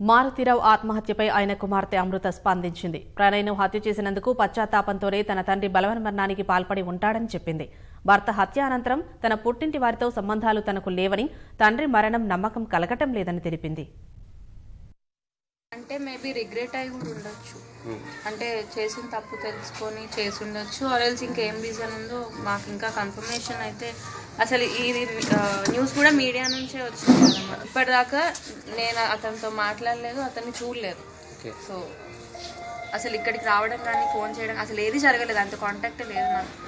మారుతిరావు ఆత్మహత్యపై ఆయన కుమార్తె అమృత స్పందించింది. ప్రణయ్ను హత్య చేసినందుకు పశ్చాత్తాపంతోనే తన తండ్రి బలవన్ మరణానికి పాల్పడి ఉంటాడని చెప్పింది. భర్త హత్య అనంతరం తన పుట్టింటి వారితో సంబంధాలు తనకు లేవని తండ్రి మరణం నమ్మకం కలగటం లేదని తెలిపింది. అంటే మేబీ రిగ్రెట్ అయి కూడా ఉండొచ్చు. అంటే చేసిన తప్పు తెలుసుకొని చేసి ఉండొచ్చు ఆర్ఎల్స్ ఇంకేం రీజన్ ఉందో మాకు ఇంకా కన్ఫర్మేషన్ అయితే అసలు ఇది న్యూస్ కూడా మీడియా నుంచే వచ్చింది అన్నమాట ఇప్పటిదాకా నేను అతనితో మాట్లాడలేదు అతన్ని చూడలేదు. సో అసలు ఇక్కడికి రావడం కానీ ఫోన్ చేయడం అసలు ఏది జరగలేదు. అంత కాంటాక్ట్ లేదు నాకు.